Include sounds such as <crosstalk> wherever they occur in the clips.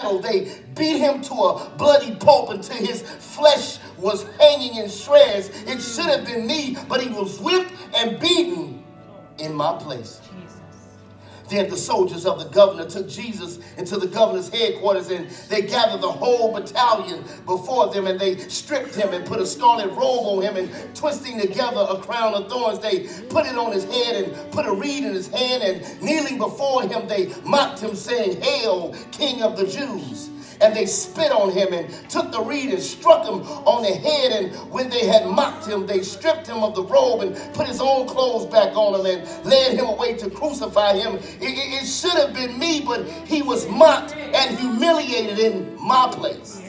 Oh, they beat him to a bloody pulp until his flesh was hanging in shreds. It should have been me, but he was whipped and beaten in my place. Then the soldiers of the governor took Jesus into the governor's headquarters and they gathered the whole battalion before them and they stripped him and put a scarlet robe on him and twisting together a crown of thorns, they put it on his head and put a reed in his hand and kneeling before him, they mocked him saying, Hail, King of the Jews and they spit on him and took the reed and struck him on the head. And when they had mocked him, they stripped him of the robe and put his own clothes back on him and led him away to crucify him. It, it, it should have been me, but he was mocked and humiliated in my place.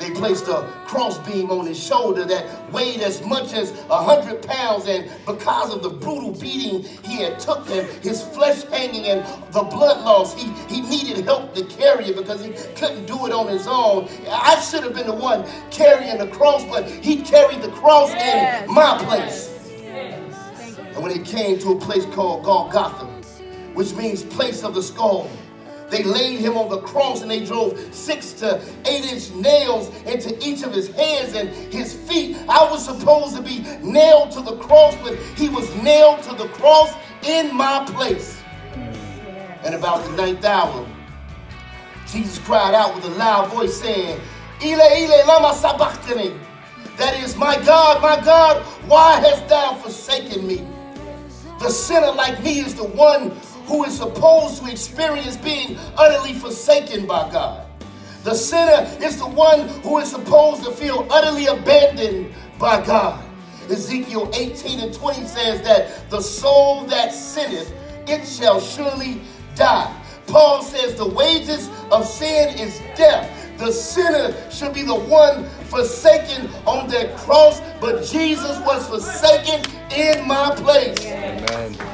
They placed a crossbeam on his shoulder that weighed as much as a hundred pounds, and because of the brutal beating he had took them, his flesh hanging and the blood loss, he, he needed help to carry it because he couldn't do it on his own. I should have been the one carrying the cross, but he carried the cross yes. in my place. Yes. And when it came to a place called Golgotha, which means place of the skull, they laid him on the cross and they drove six to eight inch nails into each of his hands and his feet. I was supposed to be nailed to the cross, but he was nailed to the cross in my place. And about the ninth hour, Jesus cried out with a loud voice saying, Eli, Eli, lama sabachthani. That is, my God, my God, why hast thou forsaken me? The sinner like me is the one who is supposed to experience being utterly forsaken by God. The sinner is the one who is supposed to feel utterly abandoned by God. Ezekiel 18 and 20 says that the soul that sinneth, it shall surely die. Paul says the wages of sin is death. The sinner should be the one forsaken on that cross, but Jesus was forsaken in my place. Amen.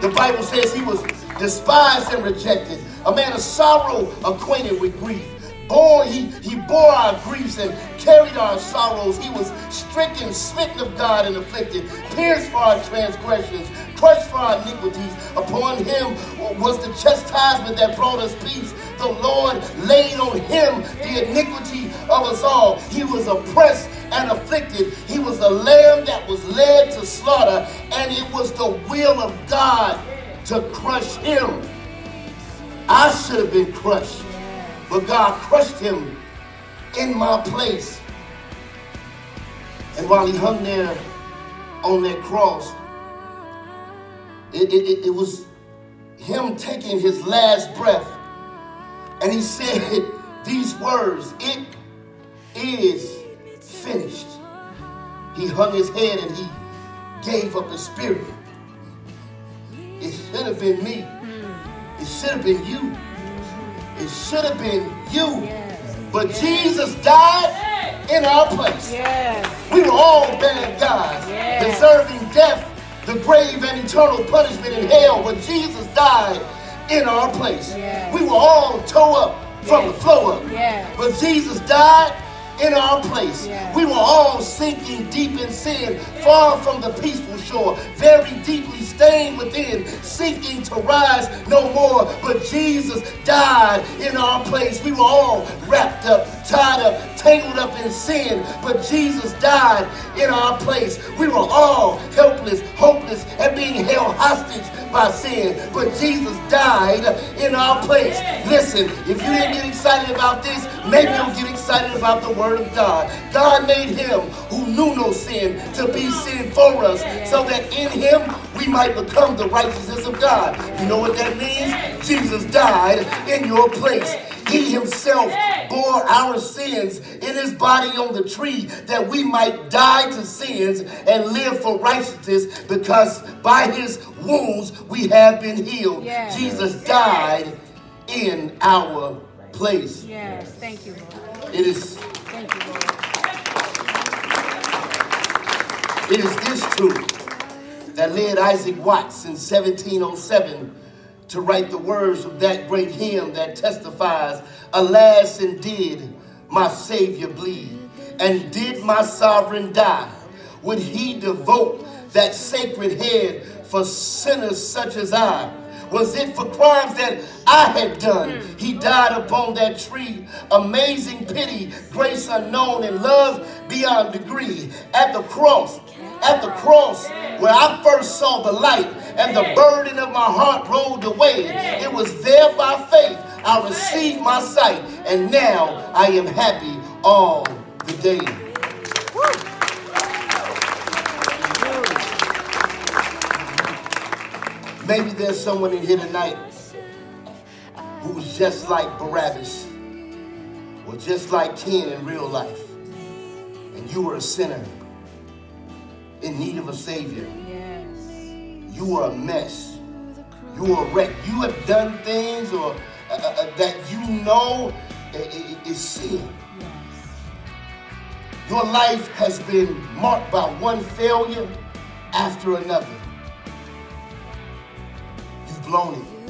The Bible says he was despised and rejected, a man of sorrow, acquainted with grief. Born, he, he bore our griefs and carried our sorrows. He was stricken, smitten of God, and afflicted, pierced for our transgressions, crushed for our iniquities. Upon him was the chastisement that brought us peace. The Lord laid on him the iniquity of us all. He was oppressed and afflicted. He was a lamb that was led to slaughter, and it was the will of God to crush him. I should have been crushed, but God crushed him in my place. And while he hung there on that cross, it, it, it, was him taking his last breath. And he said <laughs> these words, it is finished. He hung his head and he gave up his spirit. It should have been me. It should have been you. It should have been you. But Jesus died in our place. We were all bad guys, deserving death, the grave, and eternal punishment in hell. But Jesus died in our place. We were all toe up from the floor up. But Jesus died in our place. Yeah. We were all sinking deep in sin, far from the peaceful shore, very deeply stained within, sinking to rise no more. But Jesus died in our place. We were all wrapped up, tied up, tangled up in sin, but Jesus died in our place. We were all helpless, hopeless, and being held hostage by sin, but Jesus died in our place. Listen, if you didn't get excited about this, maybe you'll get excited about the Word of God. God made him who knew no sin to be sin for us, so that in him we might become the righteousness of God. You know what that means? Jesus died in your place. He himself bore our sins in his body on the tree that we might die to sins and live for righteousness because by his wounds we have been healed. Yes. Jesus died in our place. Yes, thank you, Lord. It is. Thank you, Lord. It is this truth that led Isaac Watts in 1707 to write the words of that great hymn that testifies, Alas, and did my Savior bleed, and did my sovereign die? Would he devote that sacred head for sinners such as I? Was it for crimes that I had done? He died upon that tree. Amazing pity, grace unknown, and love beyond degree. At the cross, at the cross where I first saw the light and the burden of my heart rolled away. It was there by faith I received my sight, and now I am happy all the day. Maybe there's someone in here tonight who's just like Barabbas or just like Ken in real life. And you were a sinner in need of a Savior. You are a mess. You are a wreck. You have done things or uh, uh, uh, that you know is sin. Your life has been marked by one failure after another. You've blown it.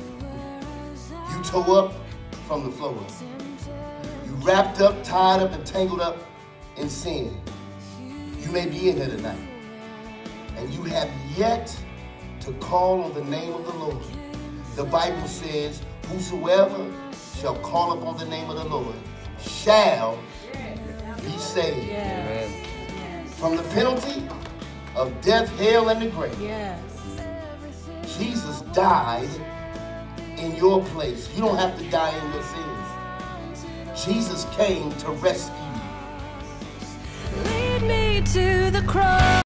You tore up from the floor. You wrapped up, tied up, and tangled up in sin. You may be in here tonight. And you have yet to call on the name of the Lord. The Bible says, Whosoever shall call upon the name of the Lord shall be saved Yes. Yes. from the penalty of death, hell, and the grave. Yes. Jesus died in your place. You don't have to die in your sins. Jesus came to rescue you. Lead me to the cross.